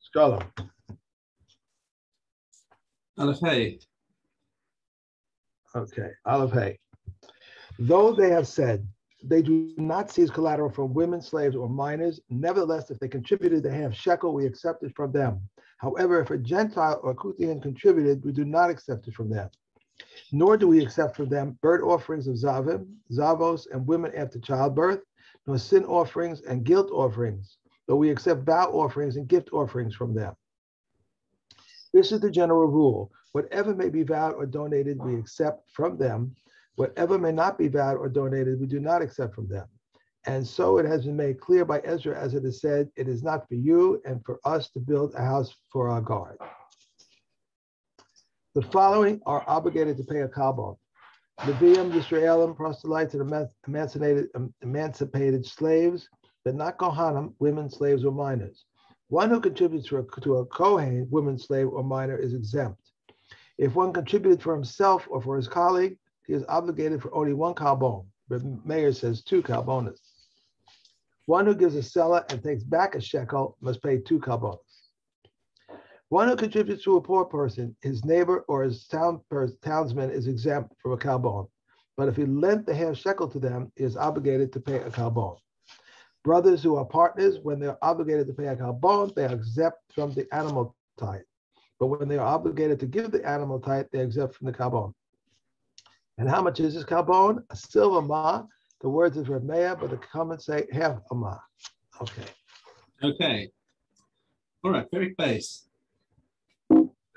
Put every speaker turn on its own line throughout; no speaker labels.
Scholar.
Aleph Hay.
Okay, Aleph Hay. Though they have said they do not seize collateral from women, slaves, or minors, nevertheless, if they contributed the half shekel, we accept it from them. However, if a Gentile or Kuthian contributed, we do not accept it from them. Nor do we accept from them burnt offerings of Zavim, Zavos, and women after childbirth, nor sin offerings and guilt offerings, though we accept vow offerings and gift offerings from them. This is the general rule. Whatever may be vowed or donated, we accept from them. Whatever may not be vowed or donated, we do not accept from them. And so it has been made clear by Ezra, as it is said, it is not for you and for us to build a house for our God. The following are obligated to pay a kalbon. Levium, Yisraelim, proselytes, and emancipated, emancipated slaves, but not Kohanim, women, slaves, or minors. One who contributes to a, to a Kohen, woman, slave, or minor is exempt. If one contributed for himself or for his colleague, he is obligated for only one kalbon. But Meir says two kalbonas. One who gives a sela and takes back a shekel must pay two kalbonas. One who contributes to a poor person, his neighbor or his town, townsman is exempt from a kalbon. But if he lent the half shekel to them, he is obligated to pay a kalbon. Brothers who are partners, when they're obligated to pay a kalbon, they are exempt from the animal tithe. But when they are obligated to give the animal tithe, they're exempt from the kalbon. And how much is this kalbon? A silver ma. The words of Meir, but the comments say half a ma. Okay.
Okay. All right, very base.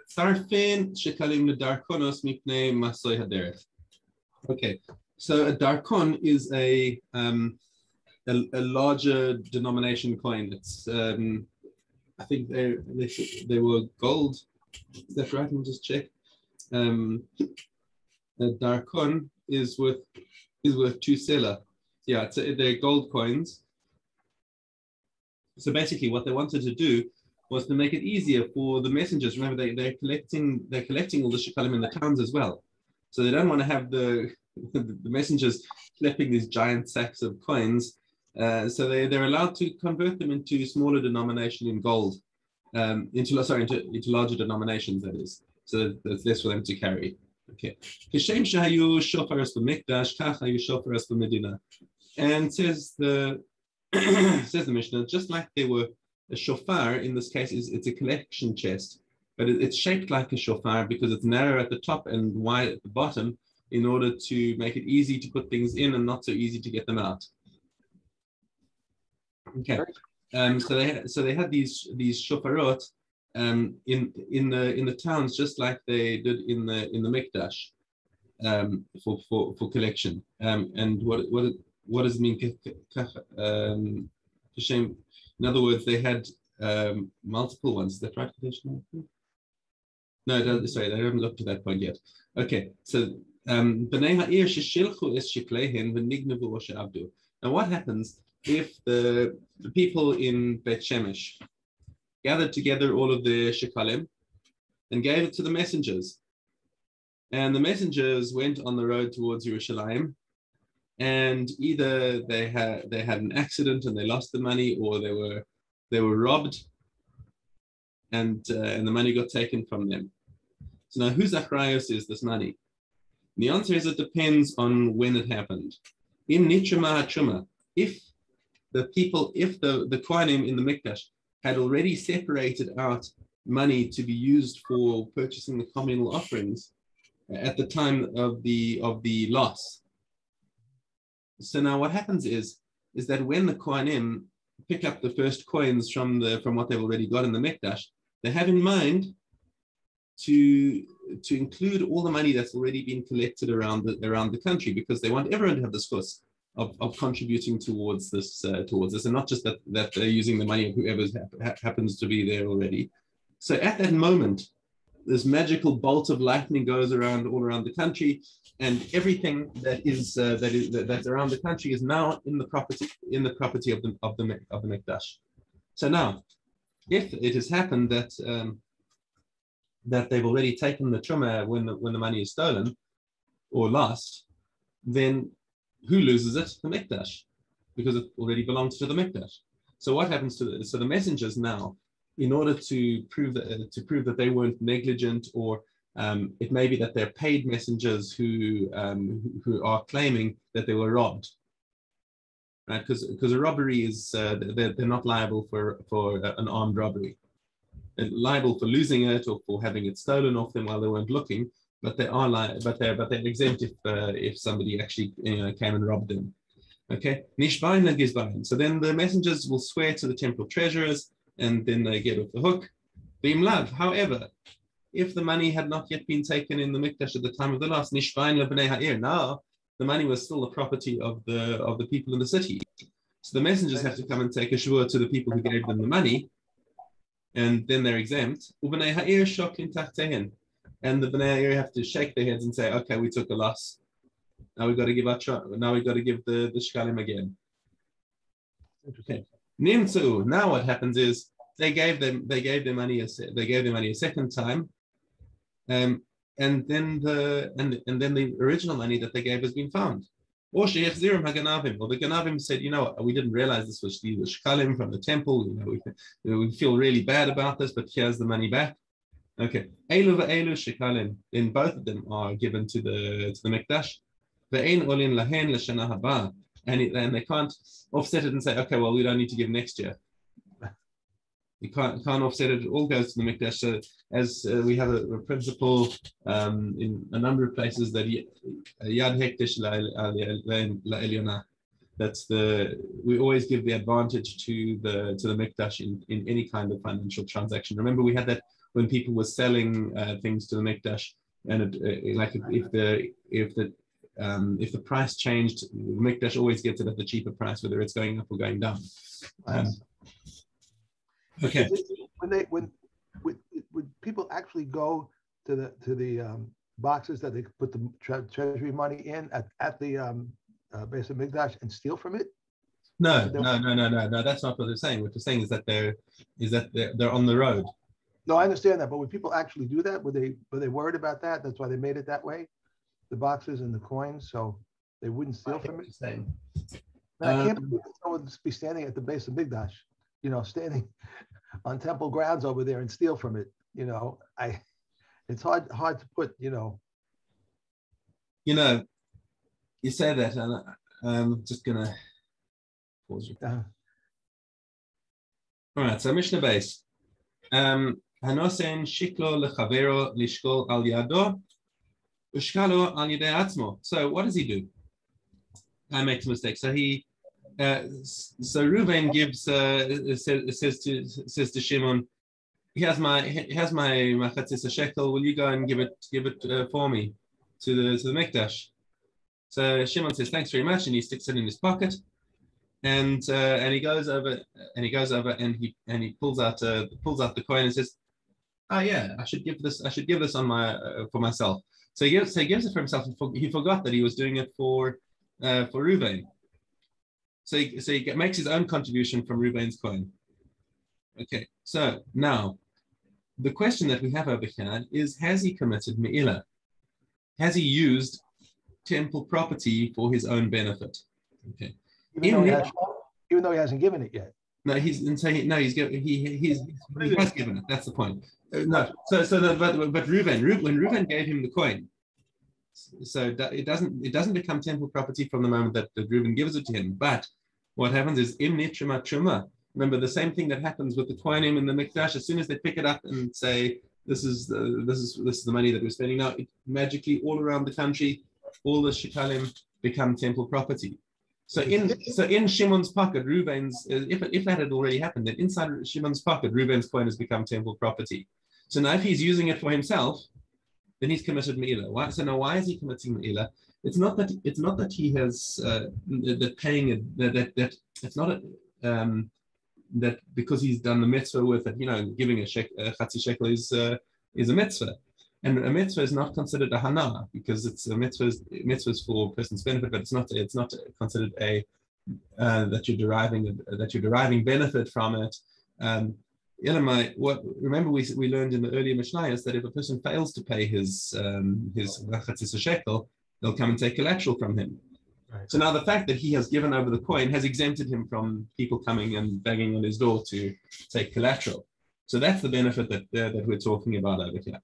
Sarfin shekalim darkonos mipnei masoy haderech. Okay, so a darkon is a, um, a, a larger denomination coin. It's um, I think they they they were gold. Is that right? Let just check. Um, a darkon is worth is worth two sela. Yeah, it's a, they're gold coins. So basically, what they wanted to do was to make it easier for the messengers. Remember, they, they're collecting they're collecting all the shekalim in the towns as well. So they don't want to have the the messengers flipping these giant sacks of coins. Uh, so they, they're allowed to convert them into smaller denomination in gold, um, into sorry, into, into larger denominations, that is. So there's less for them to carry. Okay. And says the says the Mishnah, just like they were a shofar in this case is it's a collection chest, but it, it's shaped like a shofar because it's narrow at the top and wide at the bottom in order to make it easy to put things in and not so easy to get them out. Okay. Um, so they had, so they had these these shofarot um, in in the in the towns just like they did in the in the mikdash um, for, for for collection. Um, and what what what does it mean? Um, in other words, they had um, multiple ones. Is that right? No, sorry, they haven't got to that point yet. Okay, so um, now what happens if the, the people in Beit Shemesh gathered together all of their shekalim and gave it to the messengers? And the messengers went on the road towards Jerusalem and either they had they had an accident and they lost the money, or they were they were robbed, and uh, and the money got taken from them. So now, whose achrayos is this money? And the answer is it depends on when it happened. In nitrama truma, if the people, if the the kohanim in the mikdash had already separated out money to be used for purchasing the communal offerings at the time of the of the loss, so now what happens is, is that when the Kohanim pick up the first coins from the from what they've already got in the Mikdash, they have in mind to to include all the money that's already been collected around the around the country because they want everyone to have the source of, of contributing towards this uh, towards this and not just that that they're using the money of whoever ha- happens to be there already. So at that moment, this magical bolt of lightning goes around all around the country, and everything that is uh, that is that, that's around the country is now in the property in the property of the of the of the Mikdash. So now, if it has happened that um, that they've already taken the truma when the when the money is stolen or lost, then who loses it? The Mikdash, because it already belongs to the Mikdash. So what happens to the, so the messengers now, in order to prove that uh, to prove that they weren't negligent, or um, it may be that they're paid messengers who um, who are claiming that they were robbed, right? Because because a robbery is uh, they're, they're not liable for for an armed robbery, they're liable for losing it or for having it stolen off them while they weren't looking, but they are li- but they're but they're exempt if uh, if somebody actually you know, came and robbed them. Okay, Gizbarin. So then the messengers will swear to the temple treasurers and then they get off the hook. Beam love. However, if the money had not yet been taken in the Mikdash at the time of the last Nishbain Lebnei Ha'ir, now the money was still the property of the of the people in the city. So the messengers have to come and take a shvur to the people who gave them the money, and then they're exempt. Ubnei Ha'ir shokin tachtehen. And the Bnei Ha'ir have to shake their heads and say, okay, we took a loss now we've got to give our now we've got to give the, the shkalim again. Okay. Nimtu. Now what happens is they gave them they gave their money a se- they gave their money a second time, um, and then the and and then the original money that they gave has been found. Or sheyechzirim haganavim. Well, the ganavim said, you know, we didn't realize this was the shkalim from the temple. You know, we, we feel really bad about this, but here's the money back. Okay, elu ve'elu shekalim. Then both of them are given to the to the mikdash. Ve'ein olin lahen l'shana haba. And, it, and they can't offset it and say, okay, well, we don't need to give next year. You can't, can't offset it. It all goes to the Mikdash. So as uh, we have a, a principle um, in a number of places that Yad Hekdesh La That's the we always give the advantage to the to the Mikdash in, in any kind of financial transaction. Remember, we had that when people were selling uh, things to the Mikdash, and it, uh, like if, if the if the um, if the price changed, Mikdash always gets it at the cheaper price, whether it's going up or going down. Um, okay.
When they when would, would people actually go to the to the um, boxes that they put the tre treasury money in at, at the um, uh, base of Mikdash and steal from it?
No, no, no, no, no, no. That's not what they're saying. What they're saying is that they're is that they're, they're on the road.
No, I understand that, but would people actually do that? Were they were they worried about that? That's why they made it that way the boxes and the coins, so they wouldn't steal from it.
Same.
Um, I can't um, believe someone would be standing at the base of Mikdash, you know, standing on temple grounds over there and steal from it. You know, I it's hard hard to put, you know.
You know, you say that, and I'm just gonna pause you. Uh, All right, so Mishnah base. Um, Hanosen shiklo lechavero lishkol al yado so what does he do? I make a mistake. So he, uh, so Reuven gives uh, says, says to says to Shimon, he has my he has my machatzis shekel. Will you go and give it give it uh, for me to the to the mikdash? So Shimon says thanks very much, and he sticks it in his pocket, and uh, and he goes over and he goes over and he and he pulls out uh, pulls out the coin and says, oh yeah, I should give this I should give this on my uh, for myself. So he gives, so he gives it for himself. He forgot that he was doing it for uh, for Ruvain. So he, so he makes his own contribution from Ruvain's coin. Okay, so now the question that we have over here is: Has he committed me'ilah? Has he used temple property for his own benefit? Okay.
Even, though he, has, even though he hasn't given it yet.
No, he's and so he, no, he's he he's he has given it. That's the point. Uh, no, so so the, but but Reuven, Reuven, when Reuven gave him the coin, so it doesn't it doesn't become temple property from the moment that, that Reuven gives it to him. But what happens is im nitrima truma. Remember the same thing that happens with the kohanim and the mikdash. As soon as they pick it up and say this is the, this is this is the money that we're spending now, it magically all around the country, all the shikalim become temple property. So in so in Shimon's pocket, Reuven's if if that had already happened, then inside Shimon's pocket, Reuven's coin has become temple property. So now if he's using it for himself, then he's committed me'ilah. Why? So now why is he committing me'ilah? It's not that it's not that he has uh, that paying it that, that that it's not a, um, that because he's done the mitzvah with it. You know, giving a, shek, a chatzi shekel is uh, is a mitzvah. And a mitzvah is not considered a hana because it's a mitzvah mitzvahs for a person's benefit, but it's not it's not considered a uh, that you're deriving that you're deriving benefit from it. Um, Elamai, what remember we, we learned in the earlier Mishnayos that if a person fails to pay his um, his shekel, they'll come and take collateral from him.
Right.
So now the fact that he has given over the coin has exempted him from people coming and banging on his door to take collateral. So that's the benefit that uh, that we're talking about over here.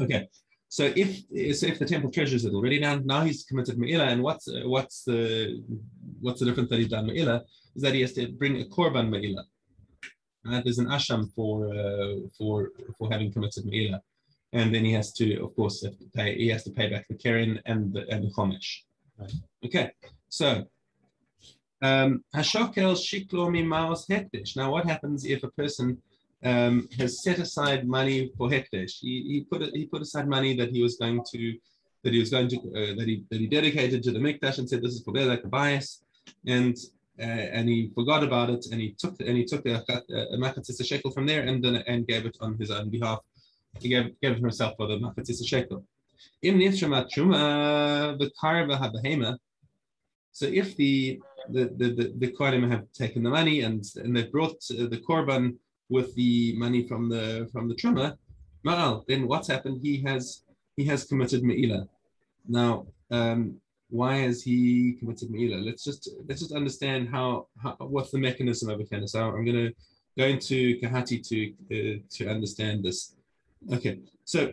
Okay, so if so if the temple treasures it already now now he's committed me'ila, and what's uh, what's the what's the difference that he's done me'ila is that he has to bring a korban me'ila. Right? There's an asham for uh, for for having committed me'ila, and then he has to of course have to pay he has to pay back the keren and the and the chomesh.
Right.
Okay, so um, Hashokel shiklo mimaos hekdesh. Now, what happens if a person um, has set aside money for hekdesh? He, he put he put aside money that he was going to that he was going to uh, that he that he dedicated to the mikdash and said this is for like Bezak bias, and and he forgot about it and he took and he took a, a, a shekel from there and then and gave it on his own behalf. He gave, gave it himself for the machatzis shekel. Im nishramat truma the karva habahema. So if the the the the, the Kohanim have taken the money and and they brought uh, the korban with the money from the from the truma, well, then what's happened? He has he has committed meila. Now, um, why has he committed meila? Let's just let's just understand how, how what's the mechanism of a So I'm going to go into Kehati to uh, to understand this. Okay, so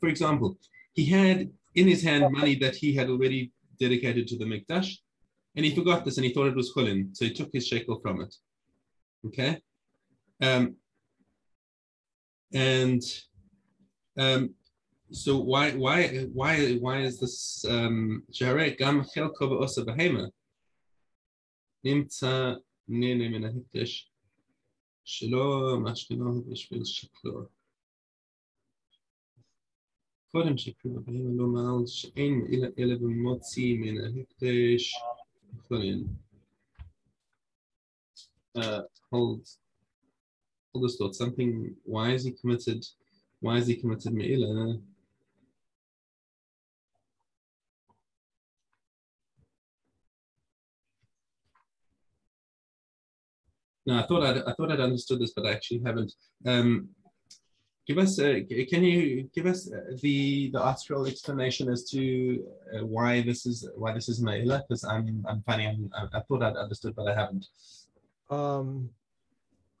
for example, he had in his hand money that he had already dedicated to the Mikdash, and he forgot this and he thought it was chulin, so he took his shekel from it. Okay, um, and um, so why why why why is this Jarek gam chelko be'osa behema? נמצא נהנה מן ההקדש שלא משכנו בשביל שקלו. קודם שקלו בהם לומר שאין אלא במוציא מן ההקדש יכולים. Uh, hold hold this thought. Something. Why is he committed? Why is he committed me'ila? No, I thought I'd, I thought I'd understood this, but I actually haven't. Um, give us, uh, can you give us uh, the the ArtScroll explanation as to uh, why this is why this is Maila? Because I'm I'm finding I'm, I thought I'd understood, but I haven't.
Um,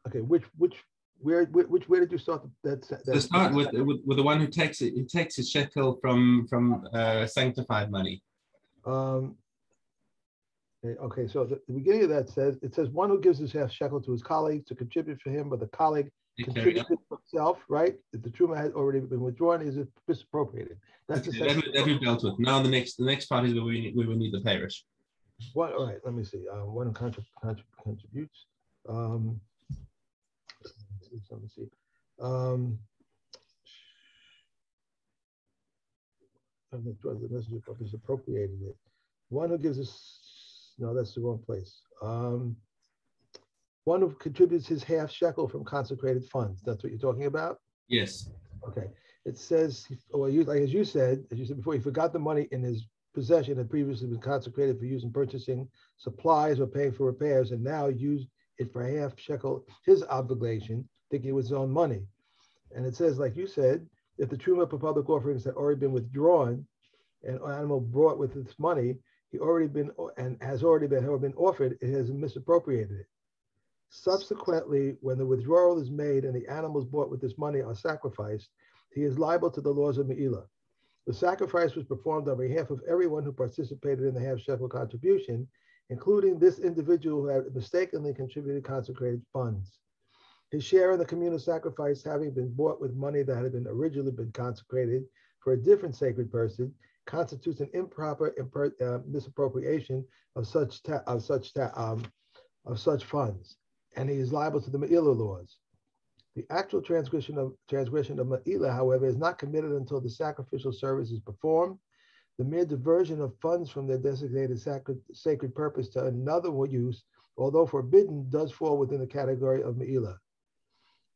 okay, which which where which where did you start that? that
to start with, with with the one who takes it, who takes his shekel from from uh, sanctified money.
Um, Okay, so the, the, beginning of that says it says one who gives his half shekel to his colleague to contribute for him, but the colleague contributes for himself, right? If the truma has already been withdrawn, is it misappropriated?
That's okay, the that, that we've dealt with. Now the next the next part is where we we will need the perush.
What? All right, let me see. Uh, one contrib contrib contributes. Um, let me see. Um, the messenger appropriated it. One who gives us no, that's the wrong place. Um, one who contributes his half shekel from consecrated funds. That's what you're talking about?
Yes.
Okay. It says, well, you, like as you said, as you said before, he forgot the money in his possession had previously been consecrated for use in purchasing supplies or paying for repairs, and now used it for half shekel, his obligation, thinking it was his own money. And it says, like you said, if the truma for public offerings had already been withdrawn, and animal brought with its money, he already been and has already been, been offered, it has misappropriated it. Subsequently, when the withdrawal is made and the animals bought with this money are sacrificed, he is liable to the laws of Me'ilah. The sacrifice was performed on behalf of everyone who participated in the half shekel contribution, including this individual who had mistakenly contributed consecrated funds. His share in the communal sacrifice, having been bought with money that had been originally been consecrated for a different sacred person, constitutes an improper uh, misappropriation of such of such um, of such funds, and he is liable to the Ma'ila laws. The actual transgression of transgression of Ma'ila, however, is not committed until the sacrificial service is performed. The mere diversion of funds from their designated sacred, sacred purpose to another use, although forbidden, does fall within the category of Ma'ila.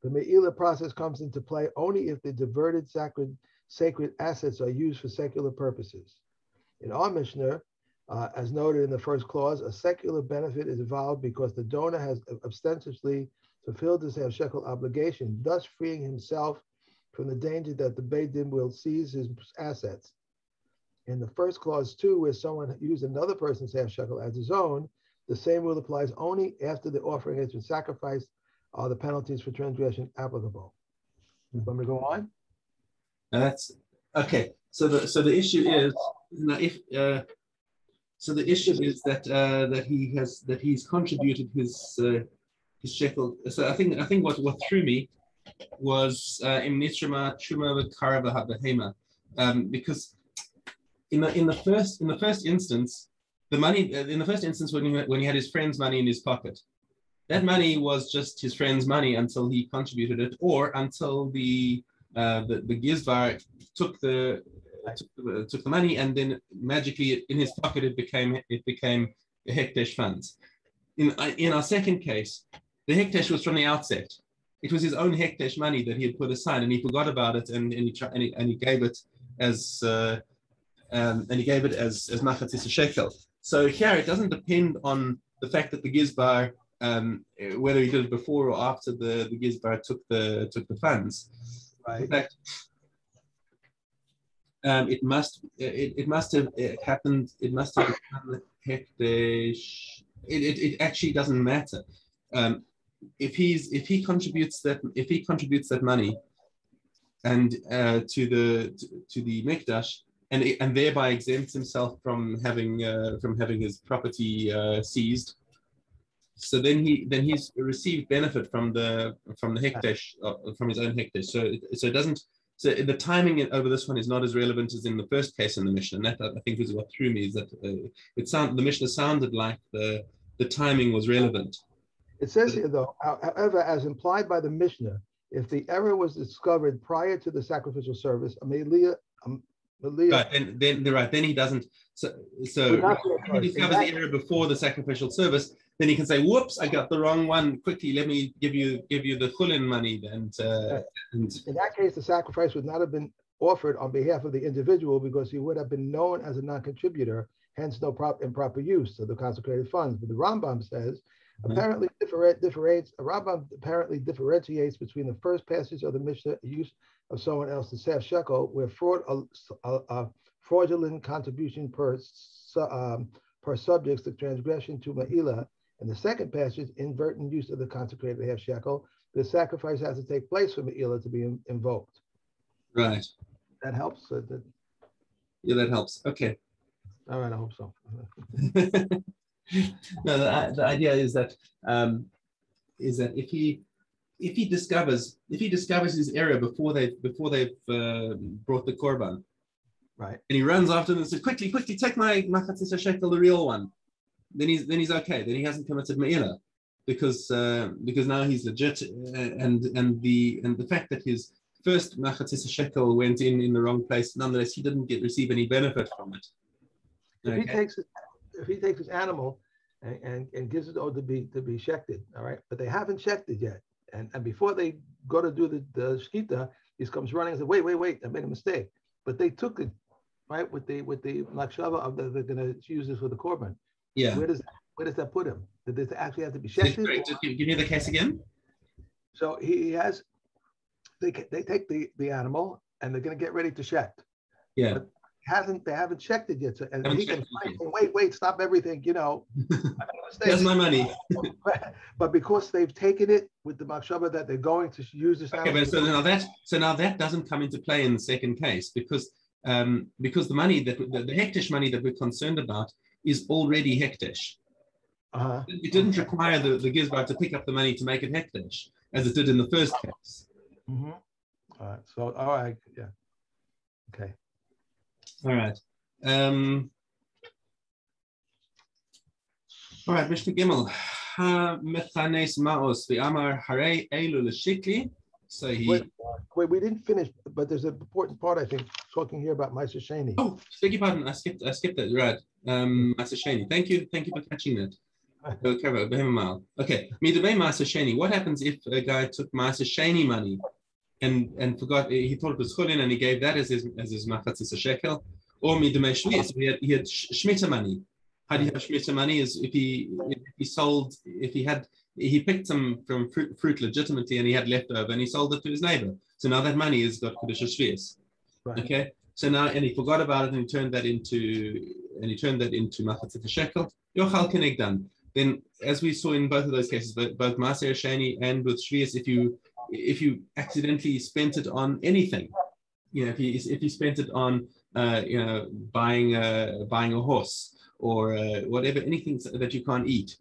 The Me'ila process comes into play only if the diverted sacred sacred assets are used for secular purposes. In our Mishnah, uh, as noted in the first clause, a secular benefit is involved because the donor has ostensibly fulfilled his half shekel obligation, thus freeing himself from the danger that the Beit Din will seize his assets. In the first clause too, where someone used another person's half shekel as his own, the same rule applies only after the offering has been sacrificed. Are the penalties for transgression applicable? Let me go on.
That's okay. So the so the issue is now if uh, so the issue is that uh, that he has that he's contributed his uh, his shekel. So I think I think what what threw me was uh, in Nitrima Truma Karava Behema, um, because in the in the first in the first instance the money uh, in the first instance when he when he had his friend's money in his pocket that money was just his friend's money until he contributed it or until the uh, the, the Gizbar took the, took the took the money and then magically in his pocket it became it became the hekdesh funds. In in our second case, the hekdesh was from the outset. It was his own hekdesh money that he had put aside and he forgot about it and, and he and, he, and he gave it as uh, um, and he gave it as as machatzis shekel. So here it doesn't depend on the fact that the Gizbar um, whether he did it before or after the, the Gizbar took the took the funds.
Right.
Fact, um, it must it, it must have it happened. It must have become hekdesh. It, it, it actually doesn't matter. Um, if he's if he contributes that if he contributes that money and uh, to the to, to the mikdash and and thereby exempts himself from having uh, from having his property uh, seized so then he then he's received benefit from the from the hekdesh uh, from his own hekdesh. So it, so it doesn't. So the timing over this one is not as relevant as in the first case in the Mishnah. And that I think is what threw me is that uh, it sound the Mishnah sounded like the the timing was relevant.
It says here though, however, as implied by the Mishnah, if the error was discovered prior to the sacrificial service, Amelia, um,
Right, then, then right, then he doesn't. So, so he discovers the error before the sacrificial service then he can say, "Whoops, I got the wrong one. Quickly, let me give you give you the chulin money." And, uh, and
in that case, the sacrifice would not have been offered on behalf of the individual because he would have been known as a non-contributor, hence no prop improper use of the consecrated funds. But the Rambam says. Apparently different, differentiates. Rambam apparently differentiates between the first passage of the Mishnah use of someone else's half shekel, where fraud a, a, a fraudulent contribution per um, per subjects the transgression to Ma'ila and the second passage, inverting use of the consecrated half shekel, the sacrifice has to take place for Me'ilah to be in, invoked.
Right.
That helps. Uh, that...
Yeah, that helps. Okay.
All right, I hope so.
no, the, the, idea is that um, is that if he if he discovers if he discovers his error before they before they've uh, brought the korban,
right,
and he runs after them and says, "Quickly, quickly, take my machatzis shekel, the real one," then he's then he's okay. Then he hasn't committed me'ila because uh, because now he's legit, uh, and and the and the fact that his first machatzis shekel went in in the wrong place, nonetheless he didn't get receive any benefit from it.
Okay. He takes if he takes his animal and, and, and gives it over to be to be shechted, all right, but they haven't checked it yet, and and before they go to do the the shkita, he comes running and says, wait wait wait, I made a mistake, but they took it right with the with the machshava of the, they're going to use this for the korban.
Yeah.
Where does where does that put him? Did this actually have to be shechted?
Just give, give me the case again.
So he has. They they take the the animal and they're going to get ready to shecht.
Yeah. But
hasn't they haven't checked it yet? So, and he can fight, wait, wait, stop everything. You know,
that's my money.
but, but, because they've taken it with the machshava that they're going to use this.
Okay, but so now that so now that doesn't come into play in the second case because um, because the money that the, the hekdesh money that we're concerned about is already hekdesh.
Uh-huh.
It didn't require the, the Gizbar to pick up the money to make it hekdesh, as it did in the first case.
Mm-hmm. All right. So, all right. Yeah. Okay.
All right. Um, all right, Mr. Gimel. Mechanes Maos, the Amar Hare Elu Shikli. So he.
Wait, wait, we didn't finish, but there's an important part, I think, talking here about Maaser Sheni.
Oh, beg your pardon. I skipped, I skipped that. Right. Um, Maaser Sheni. Thank you. Thank you for catching that. Okay. Maaser Sheni. What happens if a guy took Maaser Sheni money and and forgot, he thought it was Chulin and he gave that as his, as his Machatzis shekel? Or Midabay Shmiya. So he had, he had Shemitah money. How do you have Shemitah money? Is if he, if he sold, if he had, he picked some from fruit, fruit, legitimately and he had left over and he sold it to his neighbor. So now that money has got Kiddush Shvius. Right. Okay. So now, and he forgot about it and he turned that into, and he turned that into machatzit shekel. Yochal kenegdan. Then, as we saw in both of those cases, both, both Maaser Sheni and with Shvius, if you if you accidentally spent it on anything, you know, if you if you spent it on uh, you know buying a buying a horse or uh, whatever, anything that you can't eat,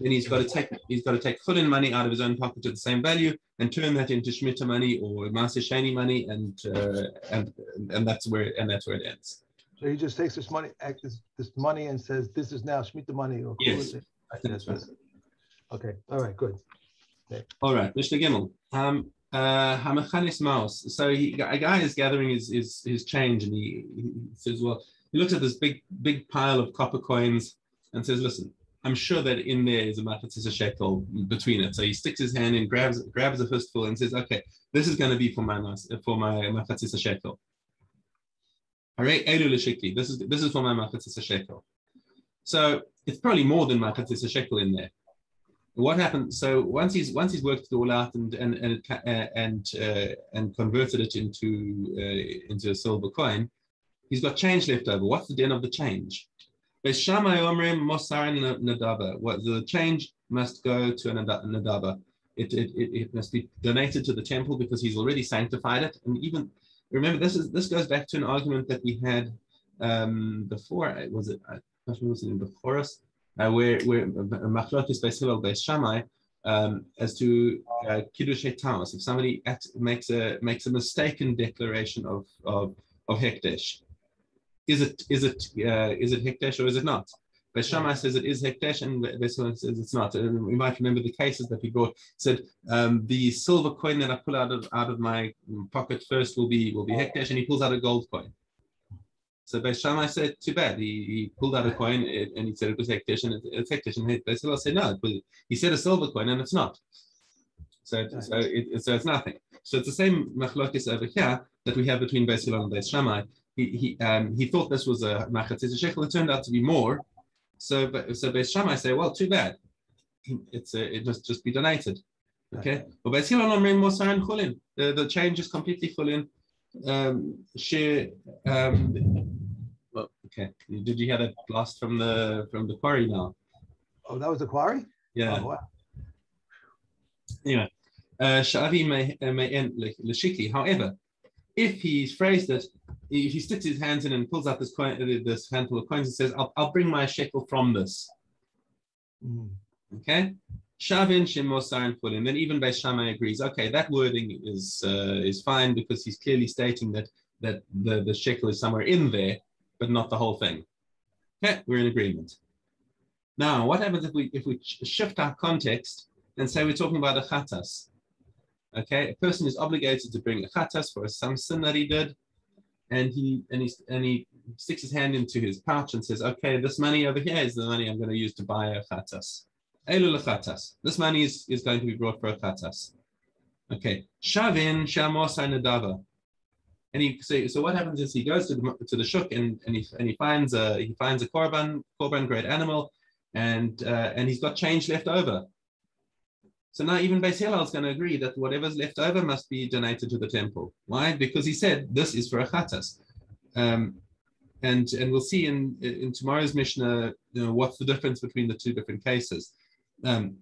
then he's got to take he's got to take chulin money out of his own pocket at the same value and turn that into shmita money or maser sheni money, and uh, and and that's where and that's where it ends.
So he just takes this money, this, this money, and says, "This is now shmita money."
Or yes, that's right.
Okay. All right. Good.
All right. Mr. Gimel. Um, uh, Hamachanis Maus. So he, a guy is gathering his, his, his change and he, he says, well, he looks at this big, big pile of copper coins and says, listen, I'm sure that in there is a machatzis shekel between it. So he sticks his hand in, grabs grabs a fistful, and says, "Okay, this is going to be for my for my machatzis shekel." All right, This is this is for my machatzis shekel. So it's probably more than machatzis shekel in there. What happened? So once he's once he's worked it all out and and and and, uh, and converted it into uh, into a silver coin, he's got change left over. What's the din of the change? Nadaba. What the change must go to a Nadaba. It, it, it, must be donated to the temple because he's already sanctified it. And even remember, this is this goes back to an argument that we had um, before. Was it? I was it in before us, uh, where where Machlokes Beis Hillel Beis Shammai um, as to uh, kiddush If somebody at, makes a makes a mistaken declaration of of of hekdesh, is it is it uh, is it hekdesh or is it not? Beis Shammai says it is hekdesh, and Beis says it's not. And we might remember the cases that we brought. Said um, the silver coin that I pull out of out of my pocket first will be will be hekdesh, and he pulls out a gold coin. So Beis Shammai said, too bad. He, he pulled out a coin and he said it was hekdesh, and it's hekdesh. And Beis Hillel said no, but he said a silver coin and it's not. So, so, it, so it's nothing. So it's the same machlokes over here that we have between Beis Hillel and Beis Shammai he he um, he thought this was a machatzis shekel. It turned out to be more. So so Beis Shammai say, well, too bad. It's a, it must just be donated. Okay. But Beis Hillel chulin. The the change is completely chulin. Um, she um, well, okay. Did you hear that blast from the from the quarry now?
Oh, that was the quarry.
Yeah. Oh, wow. Anyway, uh, Sha'avi may may end However, if he's phrased it he, he sticks his hands in and pulls out this coin, uh, this handful of coins and says, I'll, I'll bring my shekel from this. Mm. Okay? Shavin Shemosar and then even Beis Shammai agrees, okay, that wording is uh, is fine because he's clearly stating that that the, the shekel is somewhere in there, but not the whole thing. Okay, we're in agreement. Now, what happens if we if we shift our context and say we're talking about a chatas? Okay, a person is obligated to bring a chatas for some sin that he did, and he and he and he sticks his hand into his pouch and says, "Okay, this money over here is the money I'm going to use to buy a chatas. Elu chatas. This money is, is going to be brought for a chatas. Okay, shavin shamos nadava." And he so, so what happens is he goes to the to the shuk and, and he and he finds a he finds a korban korban grade animal, and uh, and he's got change left over. So now even Beis Hillel is going to agree that whatever's left over must be donated to the temple. Why? Because he said this is for a chatas. Um, and, and we'll see in, in tomorrow's Mishnah you know, what's the difference between the two different cases. Um,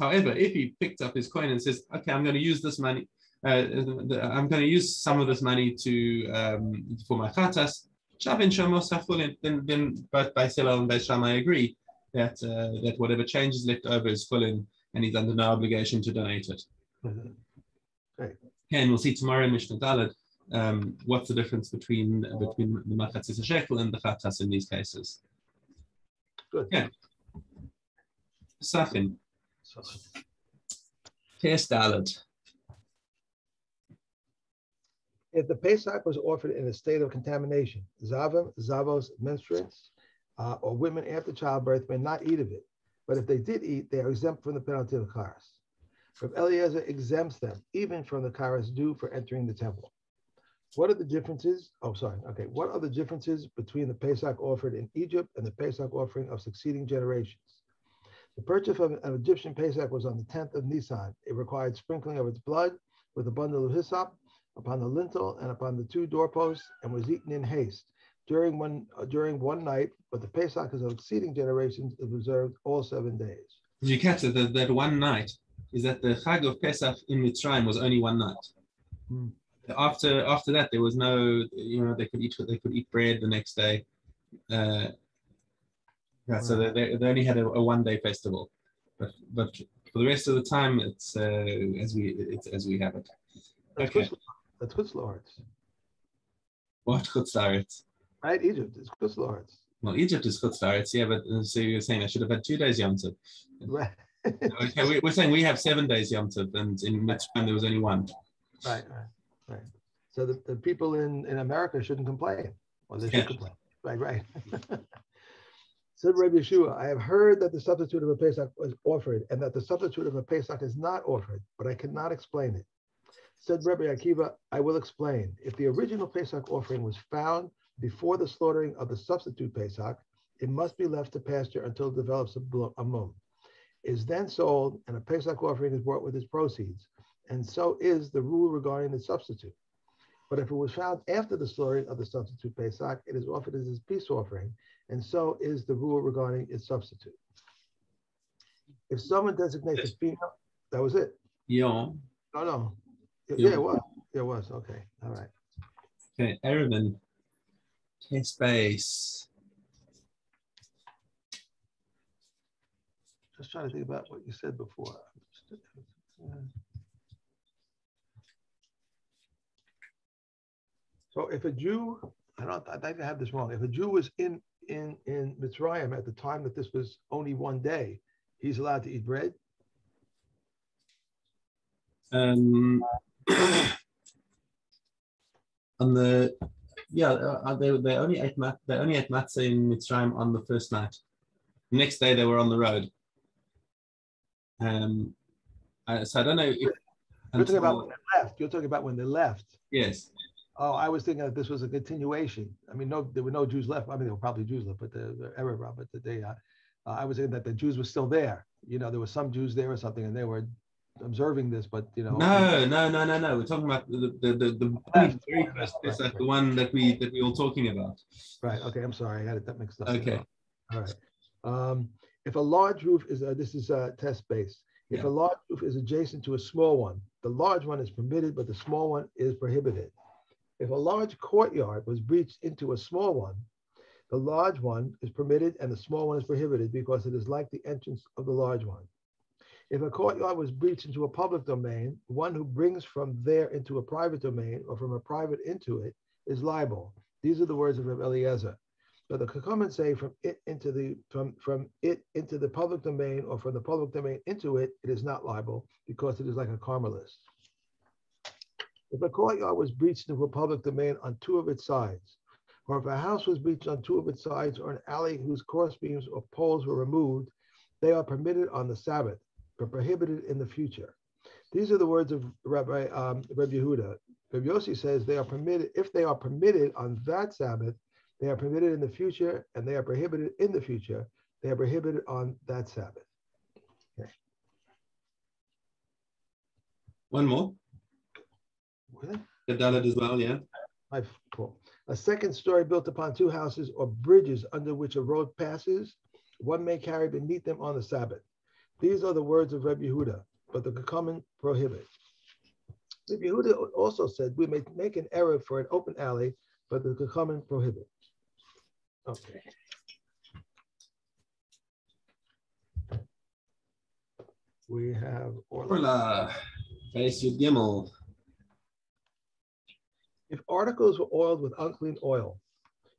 However, if he picked up his coin and says, okay, I'm going to use this money, uh, I'm going to use some of this money to um, for my chatas, then, then both Hillel and Beis Shammai agree that uh, that whatever change is left over is chulin, and he's under no obligation to donate it. Mm-hmm. Okay, and we'll see tomorrow in Mishnah Dalet um, what's the difference between between the machatzis shekel and the chatas in these cases.
Good.
Yeah. Sachin. Test Dalet.
If the Pesach was offered in a state of contamination, Zavim, Zavos, menstruants, uh, or women after childbirth may not eat of it. But if they did eat, they are exempt from the penalty of the karas. Rav Eliezer exempts them even from the karas due for entering the temple. What are the differences? Oh, sorry. Okay. What are the differences between the Pesach offered in Egypt and the Pesach offering of succeeding generations? The purchase of an Egyptian Pesach was on the 10th of Nisan. It required sprinkling of its blood with a bundle of hyssop upon the lintel and upon the two doorposts, and was eaten in haste during one uh, during one night. But the Pesach is of exceeding generations is observed all seven days.
Did you catch it? That, that one night is that the Chag of Pesach in Mitzrayim was only one night.
Hmm.
After after that, there was no, you know, they could eat they could eat bread the next day. Uh, yeah, so they, they they only had a, a one day festival, but but for the rest of the time, it's uh, as we it's as we have it.
That's
Okay.
That's Chutz La'aretz,
What Chutz La'aretz?
right? Egypt is Chutz La'aretz.
Well, Egypt is Chutz La'aretz, yeah, but uh, so you're saying I should have had two days Yom Tov.
Right.
Okay, we, we're saying we have seven days Yom Tov, and in Mitzrayim there was only one.
Right, right, right. So the, the people in, in America shouldn't complain. Or they should complain. Right, right. Said Rabbi Yehoshua, I have heard that the substitute of a Pesach was offered and that the substitute of a Pesach is not offered, but I cannot explain it. Said Rabbi Akiva, I will explain. If the original Pesach offering was found before the slaughtering of the substitute Pesach, it must be left to pasture until it develops a, mum. Is then sold, and a Pesach offering is brought with its proceeds and so is the rule regarding the substitute. But if it was found after the slaughtering of the substitute Pesach, it is offered as a peace offering, and so is the rule regarding its substitute. If someone designates a female, that was it. No, no. Yeah, it was. Yeah, it was. Okay. All right.
Okay, Eruvin. Test base.
Just trying to think about what you said before. So if a Jew, I don't, I think I have this wrong. If a Jew was in in in Mitzrayim at the time that this was only one day, he's allowed to eat bread.
Um, on the yeah, uh, they they only ate mat they only ate matzah in Mitzrayim on the first night. The next day they were on the road. Um, I, so I don't know if
You're talking about when they left. You're talking about when they left.
yes.
Oh, I was thinking that this was a continuation. I mean, no, there were no Jews left. I mean, there were probably Jews left, but the, the Arab, but the, they, uh, uh, I was thinking that the Jews were still there. You know, there were some Jews there or something, and they were observing this, but you know.
No, no, no, no, no. We're talking about the the the, the very first
Right,
Pesach,
right.
the one that we that we were talking about.
Right. Okay. I'm sorry. I got it. That mixed up.
Okay.
All right. Um, if a large roof is, uh, this is uh, test base. If
Yeah.
a large roof is adjacent to a small one, the large one is permitted, but the small one is prohibited. If a large courtyard was breached into a small one, the large one is permitted and the small one is prohibited because it is like the entrance of the large one. If a courtyard was breached into a public domain, one who brings from there into a private domain or from a private into it is liable. These are the words of Rabbi Eliezer. So the Chachamim say from it into the from from it into the public domain or from the public domain into it, it is not liable because it is like a karmelit. If a courtyard was breached into public domain on two of its sides, or if a house was breached on two of its sides, or an alley whose crossbeams or poles were removed, they are permitted on the Sabbath, but prohibited in the future. These are the words of Rabbi um, Rabbi Yehuda. Rabbi Yossi says they are permitted if they are permitted on that Sabbath, they are permitted in the future, and they are prohibited in the future. They are prohibited on that Sabbath.
One more.
Okay?
The Dalit as well, yeah.
Five, cool. A second story built upon two houses or bridges under which a road passes, one may carry beneath them on the Sabbath. These are the words of Rabbi Yehuda, but the Chachamim prohibit. Rabbi Yehuda also said we may make an eruv for an open alley, but the Chachamim prohibit. Okay. We have Orla.
Orla. Yud Gimel.
If articles were oiled with unclean oil,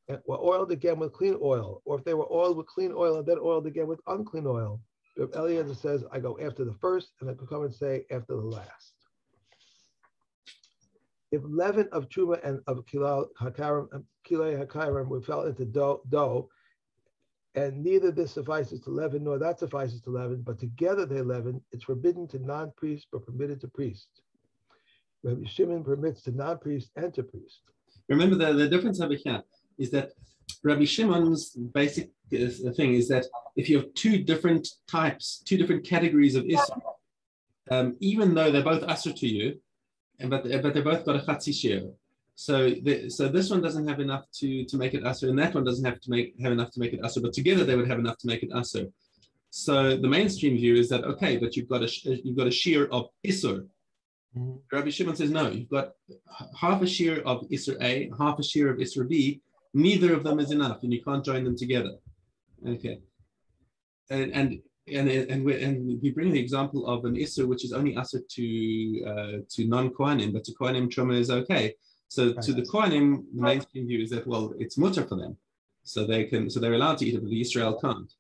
and were oiled again with clean oil, or if they were oiled with clean oil and then oiled again with unclean oil, Reb Eliezer says, I go after the first, and I come and say after the last. If leaven of truma and of hakarim, um, hakarim were fell into dough, dough, and neither this suffices to leaven nor that suffices to leaven, but together they leaven, it's forbidden to non-priest but permitted to priest. Rabbi Shimon permits to non-priest and to priest.
Remember the, the difference over here is that Rabbi Shimon's basic uh, thing is that if you have two different types, two different categories of Isra, um, even though they're both Asr to you, and but but they both got a chatzi share. So the, so this one doesn't have enough to to make it aser, and that one doesn't have to make have enough to make it aser. But together they would have enough to make it aser. So the mainstream view is that okay, but you've got a you've got a shear of isur. Mm-hmm. Rabbi Shimon says no, you've got half a shiur of isur A, half a shiur of isur B. Neither of them is enough, and you can't join them together. Okay, and and and and we, and we bring the example of an isur which is only assur to uh, to non kohanim, but to kohanim truma is okay. So right. to the kohanim, the mainstream view is that well, it's mutar for them, so they can so they're allowed to eat it, but the Israel can't.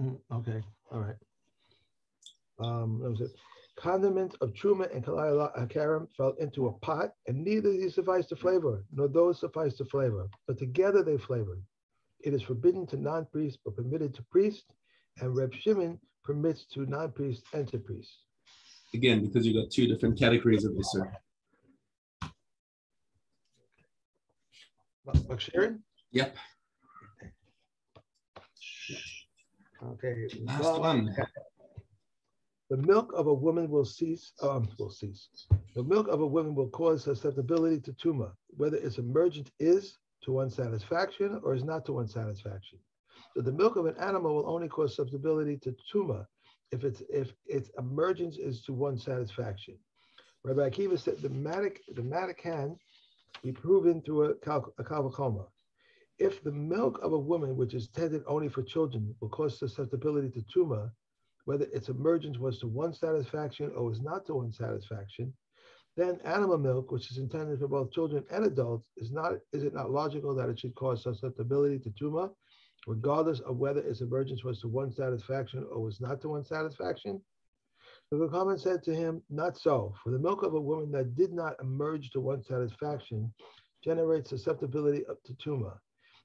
Mm, okay, all right. Um, that was it. Condiment of truma and kilai hakerem fell into a pot, and neither these suffice to flavor, nor those suffice to flavor, but together they flavored. It is forbidden to non-priests, but permitted to priests and Reb Shimon permits to non-priests and to priests.
Again, because you got two different categories of Isur.
Sharon?
Yep.
Okay.
Last well, one.
The milk of a woman will cease, um, will cease. The milk of a woman will cause susceptibility to tuma, whether its emergent is to one's satisfaction or is not to one's satisfaction. So the milk of an animal will only cause susceptibility to tuma if its if its emergence is to one's satisfaction. Rabbi Akiva said the matic the matic can be proven through a, cal, a kal vachomer. If the milk of a woman, which is tended only for children, will cause susceptibility to tuma, whether its emergence was to one's satisfaction or was not to one's satisfaction, then animal milk, which is intended for both children and adults, is not is it not logical that it should cause susceptibility to tuma, regardless of whether its emergence was to one's satisfaction or was not to one's satisfaction? The comment said to him, Not so, for the milk of a woman that did not emerge to one's satisfaction generates susceptibility up to tuma.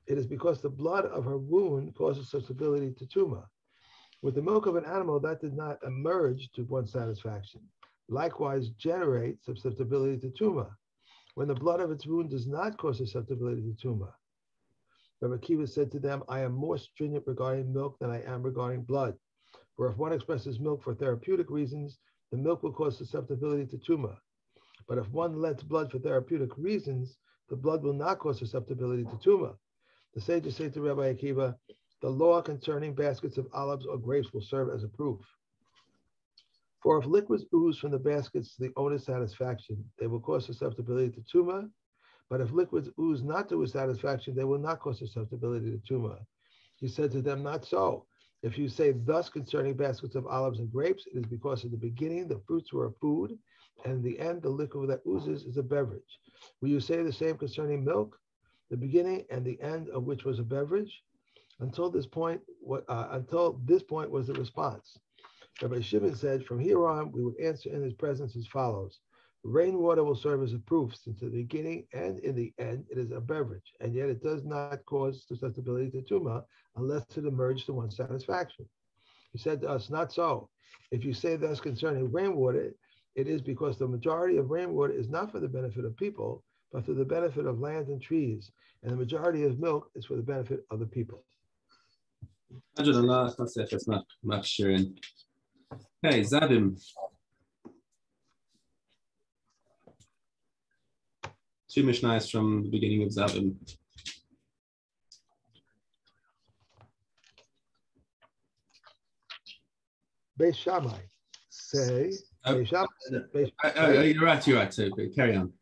It is because the blood of her wound causes susceptibility to tuma. With the milk of an animal that did not emerge to one's satisfaction, likewise generates susceptibility to tuma. When the blood of its wound does not cause susceptibility to tuma, Rabbi Akiva said to them, I am more stringent regarding milk than I am regarding blood. For if one expresses milk for therapeutic reasons, the milk will cause susceptibility to tuma. But if one lets blood for therapeutic reasons, the blood will not cause susceptibility to tuma. The sages say to Rabbi Akiva, the law concerning baskets of olives or grapes will serve as a proof. For if liquids ooze from the baskets to the owner's satisfaction, they will cause susceptibility to tuma, but if liquids ooze not to his satisfaction, they will not cause susceptibility to tuma. He said to them, Not so. If you say thus concerning baskets of olives and grapes, it is because in the beginning the fruits were a food, and in the end the liquid that oozes is a beverage. Will you say the same concerning milk, the beginning and the end of which was a beverage? Until this point, what, uh, until this point was the response. Rabbi Shimon said, from here on, we would answer in his presence as follows. Rainwater will serve as a proof, since in the beginning and in the end it is a beverage, and yet it does not cause susceptibility to tuma unless it emerges to one's satisfaction. He said to us, Not so. If you say thus concerning rainwater, it is because the majority of rainwater is not for the benefit of people, but for the benefit of land and trees, and the majority of milk is for the benefit of the people.
Hey, Zadim. two Mishnahs from the beginning of Zavim.
Beis Shammai say. Oh, Beis Shammai,
Beis, uh, you're right. You're right. So carry on.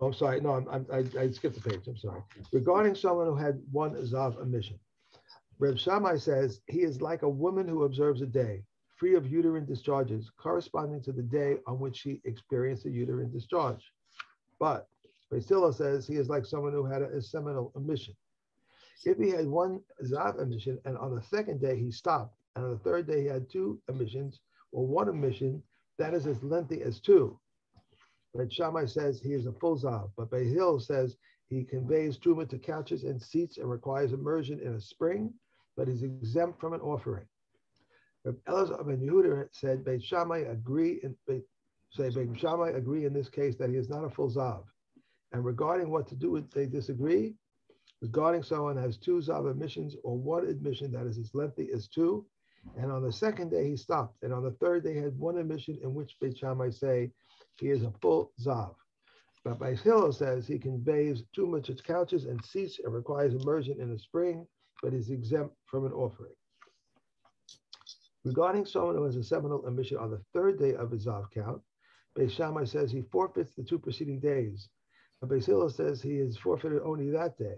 Oh, I'm sorry. No, I'm, I'm, I, I skipped the page. I'm sorry. Regarding someone who had one Zav emission, Reb Shammai says he is like a woman who observes a day free of uterine discharges corresponding to the day on which she experienced a uterine discharge. But Basila says he is like someone who had a, a seminal emission. If he had one Zav emission and on the second day he stopped, and on the third day he had two emissions or one emission, that is as lengthy as two. But Shammai says he is a full Zav, but Behil says he conveys Truma to couches and seats and requires immersion in a spring, but is exempt from an offering. Reb Elazar ben Yehuda said Beit Shammai agree in say Beit Shammai agree in this case that he is not a full Zav. And regarding what to do they disagree. Regarding someone has two Zav admissions or one admission that is as lengthy as two, And on the second day, he stopped. And on the third day, had one admission in which Beit Shammai say he is a full Zav. But Beit Hillel says he conveys too much its couches and seats and requires immersion in the spring, but is exempt from an offering. Regarding someone who has a seminal emission on the third day of his Zav count, Beis Shammai says he forfeits the two preceding days. But Beis Hillel says he is forfeited only that day.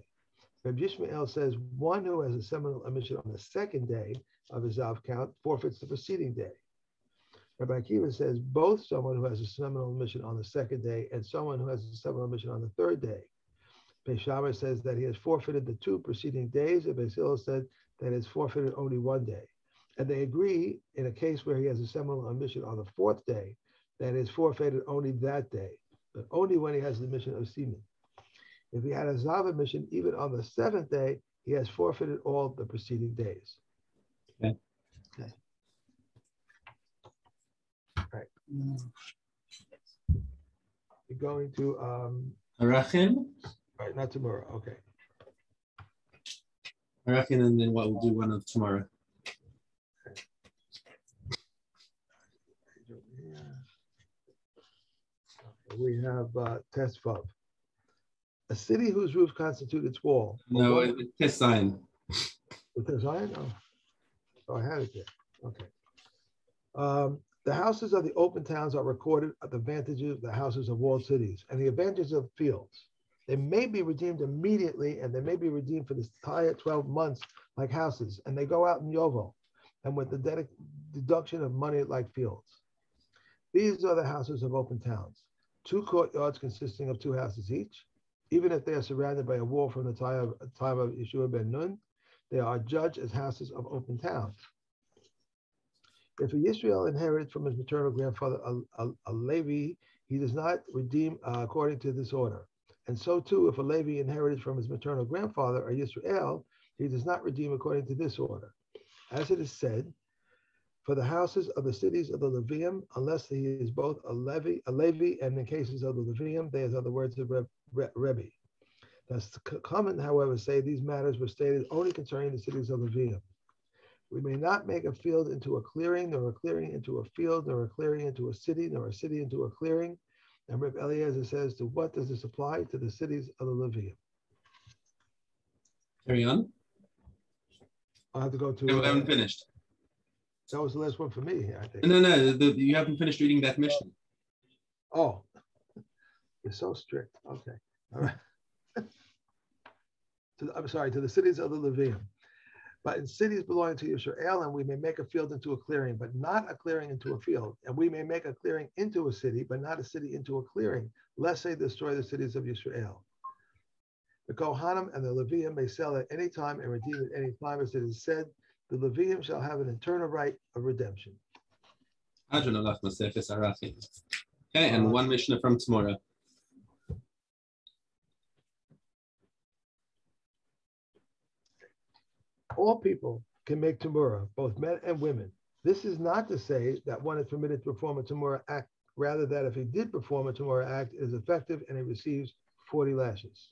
Rabbi Yishmael says one who has a seminal emission on the second day of his Zav count forfeits the preceding day. Rabbi Akiva says both someone who has a seminal emission on the second day and someone who has a seminal emission on the third day. Beis says that he has forfeited the two preceding days, and Beis Hillel said that he has forfeited only one day. And they agree in a case where he has a seminal omission on the fourth day that that is forfeited only that day, but only when he has the mission of semen. If he had a Zav mission even on the seventh day, he has forfeited all the preceding days.
Okay.
Okay. Right. You're going to um
Arachin,
right, not tomorrow. Okay.
I reckon, and then what we'll do one of tomorrow.
We have uh, Tesvav. A city whose roof constitutes its wall.
No, it- it's test sign.
With the Zion? Oh. oh, I had it there. Okay. Um, the houses of the open towns are recorded at the advantages of the houses of walled cities and the advantages of fields. They may be redeemed immediately and they may be redeemed for the entire 12 months like houses, and they go out in Yovel and with the dedic- deduction of money like fields. These are the houses of open towns. Two courtyards consisting of two houses each, even if they are surrounded by a wall from the time of, time of Yehoshua ben Nun, they are judged as houses of open towns. If a Yisrael inherits from his maternal grandfather a, a, a Levi, he does not redeem uh, according to this order. And so too, if a Levi inherited from his maternal grandfather a Yisrael, he does not redeem according to this order. As it is said, for the houses of the cities of the Leviim, unless he is both a Levi, a Levi, and in cases of the Leviim, there's other words of Reb, Reb, Rebbe. That's common, however, say these matters were stated only concerning the cities of Leviim. We may not make a field into a clearing, nor a clearing into a field, nor a clearing into a city, nor a city into a clearing. And Reb Eliezer says, to what does this apply? To the cities of the Leviim.
Carry on.
I'll have to go to.
We
uh,
haven't finished.
that was the last one for me, I think.
No, no, the, you haven't finished reading that mission.
Oh, you're so strict. Okay. All right. to the, I'm sorry, to the cities of the Leviim. But in cities belonging to Yisrael, and we may make a field into a clearing, but not a clearing into a field. And we may make a clearing into a city, but not a city into a clearing, lest they destroy the cities of Yisrael. The Kohanim and the Leviim may sell at any time and redeem at any time, as it is said, the Leviim shall have an eternal right of redemption.
Okay, and one Mishnah from tomorrow.
All people can make Tamura, both men and women. This is not to say that one is permitted to perform a Tamura act, rather that if he did perform a Tamura act, it is effective and he receives 40 lashes.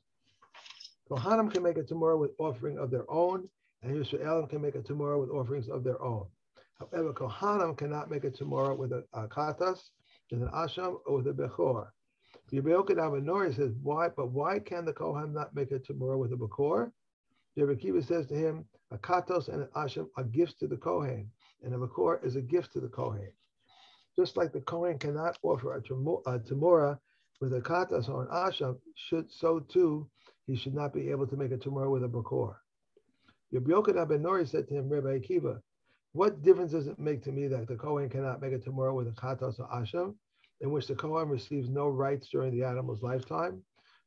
Kohanim can make a Tamura with offering of their own, and Yisraelim can make a Tamura with offerings of their own. However, Kohanim cannot make a Tamura with a, a chatas, with an asham, or with a bechor. Rebbe Nori says, why, but why can the Kohan not make a Tamura with a bechor? Rebbe Kiva says to him, a chatos and an asham are gifts to the Kohen, and a makor is a gift to the Kohen. Just like the Kohen cannot offer a, tamura with a chatos or an asham, should so too he should not be able to make a tamura with a makor. Rabbi ben Nori said to him, Rabbi Akiva, what difference does it make to me that the Kohen cannot make a tamura with a chatos or asham, in which the Kohen receives no rights during the animal's lifetime?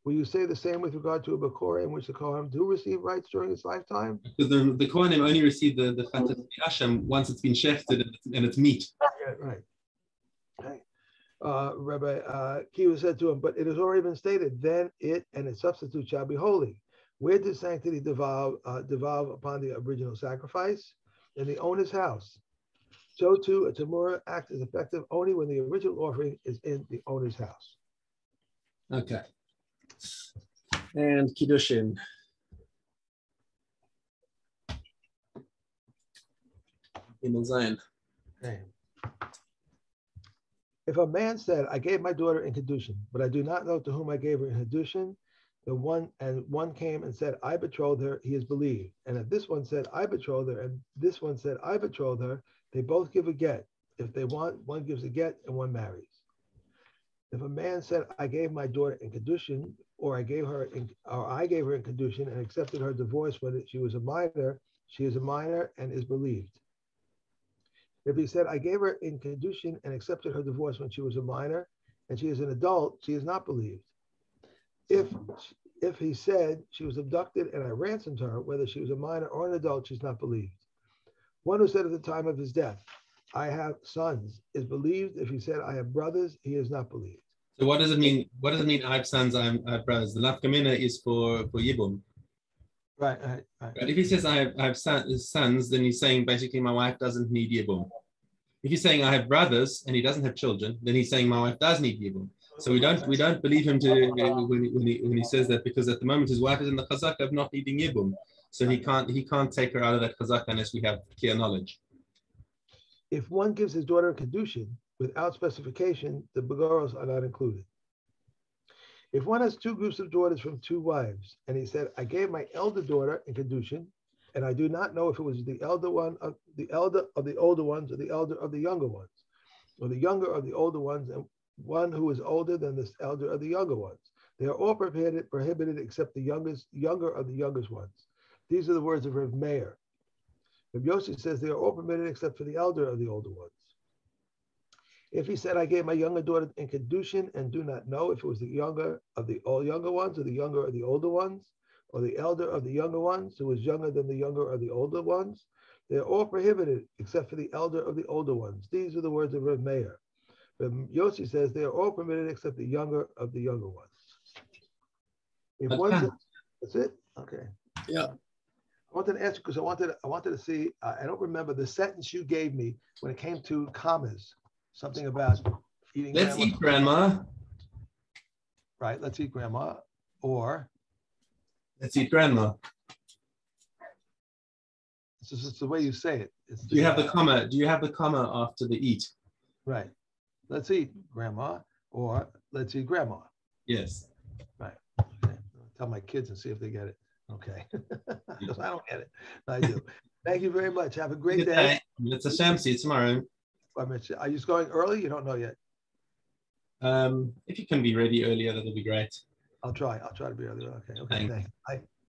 Will you say the same with regard to a Bechor in which the Kohen do receive rights during its lifetime?
Because the, the Kohanim only receive the, the Chatat Hashem once it's been shechted and it's, and it's meat.
Yeah, right. Okay. Uh, Rabbi uh, Kiva said to him, but it has already been stated, then it and its substitute shall be holy. Where does sanctity devolve, uh, devolve upon the original sacrifice? In the owner's house. So too, a Tamura act is effective only when the original offering is in the owner's house.
Okay. And Kiddushin. Gimel.
Okay. If a man said, I gave my daughter in Kedushin, but I do not know to whom I gave her in Kedushin, the one and one came and said, I betrothed her, he is believed. And if this one said, I betrothed her, and this one said, I betrothed her, they both give a get. If they want, one gives a get and one marries. If a man said, I gave my daughter in Kedushin, or I gave her in, or I gave her in Kedushin and accepted her divorce when she was a minor, she is a minor and is believed. If he said, I gave her in Kedushin and accepted her divorce when she was a minor, and she is an adult, she is not believed. If if he said she was abducted and I ransomed her, whether she was a minor or an adult, she's not believed. One who said at the time of his death, I have sons, is believed. If he said, I have brothers, he is not believed.
So what does it mean? What does it mean? I have sons. I have brothers. The nafka mina is for for yibum.
Right, right, right.
But if he says I have I have sons, then he's saying basically my wife doesn't need yibum. If he's saying I have brothers and he doesn't have children, then he's saying my wife does need yibum. So we don't we don't believe him to uh, when he, when he when he says that because at the moment his wife is in the chazaka of not needing yibum, so he can't he can't take her out of that chazaka unless we have clear knowledge.
If one gives his daughter a kedushin without specification, the begoros are not included. If one has two groups of daughters from two wives, and he said, "I gave my elder daughter in kedushin, and I do not know if it was the elder one of the elder of the older ones or the elder of the younger ones, or the younger of the older ones, and one who is older than the elder of the younger ones. They are all prohibited, prohibited except the youngest, younger of the youngest ones. These are the words of Rav Meir. Rav Yossi says they are all permitted except for the elder of the older ones. If he said, I gave my younger daughter in Kedushin and do not know if it was the younger of the all younger ones or the younger of the older ones, or the elder of the younger ones who was younger than the younger of the older ones, they are all prohibited except for the elder of the older ones. These are the words of Rav Meir. But Yossi says they are all permitted except the younger of the younger ones. If one says, that's it. Okay.
Yeah.
I wanted to ask you because I wanted I wanted to see. Uh, I don't remember the sentence you gave me when it came to commas. Something about eating.
Let's
grandma-
eat, Grandma.
Right. Let's eat grandma. Or
Let's eat, Grandma.
it's just it's the way you say it. It's
Do you have the comma? Do you have the comma after the eat?
right? Let's eat grandma. Or let's eat grandma.
Yes.
Okay. Tell my kids and see if they get it. Okay. I don't get it. I do. Thank you very much. Have a great
Good
day.
day. Let's Hashem. See you tomorrow.
Are you going early? You don't know yet.
Um, if you can be ready earlier, that'll be great.
I'll try. I'll try to be early. Okay. Okay.
Thanks.
Thanks. Bye.